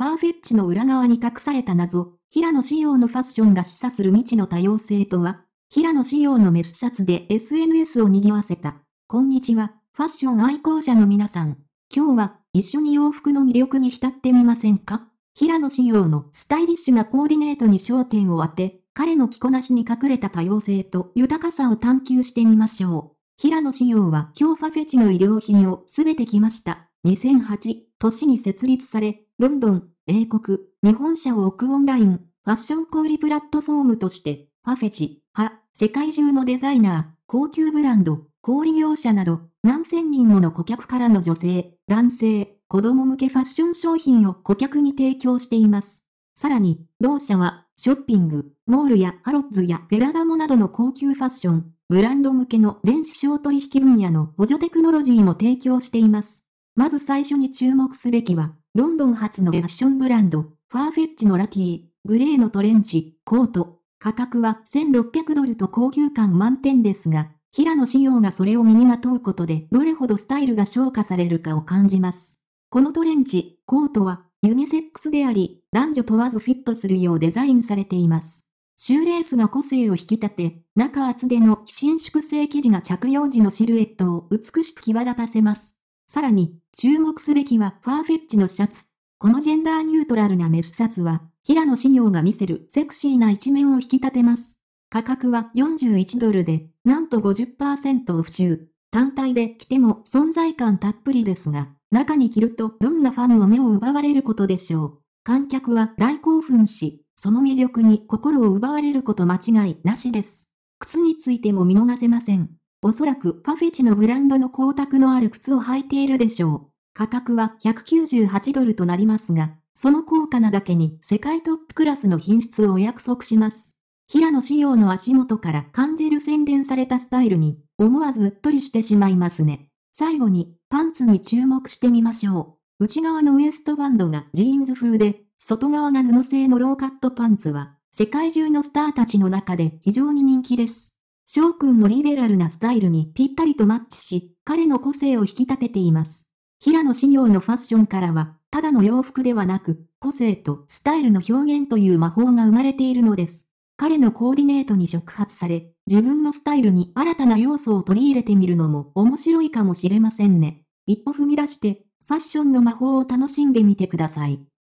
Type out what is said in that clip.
ファーフェッチの裏側に隠された謎、平野仕様のファッションが示唆する未知の多様性とは、平野仕様のメスシャツで SNS を賑わせた。こんにちは、ファッション愛好者の皆さん。今日は、一緒に洋服の魅力に浸ってみませんか？平野仕様のスタイリッシュなコーディネートに焦点を当て、彼の着こなしに隠れた多様性と豊かさを探求してみましょう。平野仕様は今日ファフェチの衣料品をすべて着ました。2008年に設立され、ロンドン、英国、日本社を置くオンライン、ファッション小売プラットフォームとして、ファフェチ、は、世界中のデザイナー、高級ブランド、小売業者など、何千人もの顧客からの女性、男性、子供向けファッション商品を顧客に提供しています。さらに、同社は、ショッピング、モールやハロッズやフェラガモなどの高級ファッション、ブランド向けの電子商取引分野の補助テクノロジーも提供しています。まず最初に注目すべきは、ロンドン発のファッションブランド、ファーフェッチのラティー、グレーのトレンチ、コート。価格は1600ドルと高級感満点ですが、平野仕様がそれを身にまとうことでどれほどスタイルが昇華されるかを感じます。このトレンチ、コートはユニセックスであり、男女問わずフィットするようデザインされています。シューレースが個性を引き立て、中厚手の伸縮性生地が着用時のシルエットを美しく際立たせます。さらに、注目すべきはファーフェッチのシャツ。このジェンダーニュートラルなメスシャツは、平野志陽が見せるセクシーな一面を引き立てます。価格は41ドルで、なんと50%オフ中。単体で着ても存在感たっぷりですが、中に着るとどんなファンの目を奪われることでしょう。観客は大興奮し、その魅力に心を奪われること間違いなしです。靴についても見逃せません。おそらくファーフェッチのブランドの光沢のある靴を履いているでしょう。価格は198ドルとなりますが、その高価なだけに世界トップクラスの品質をお約束します。平野紫耀の足元から感じる洗練されたスタイルに、思わずうっとりしてしまいますね。最後に、パンツに注目してみましょう。内側のウエストバンドがジーンズ風で、外側が布製のローカットパンツは、世界中のスターたちの中で非常に人気です。翔くんのリベラルなスタイルにぴったりとマッチし、彼の個性を引き立てています。平野志陽のファッションからは、ただの洋服ではなく、個性とスタイルの表現という魔法が生まれているのです。彼のコーディネートに触発され、自分のスタイルに新たな要素を取り入れてみるのも面白いかもしれませんね。一歩踏み出して、ファッションの魔法を楽しんでみてください。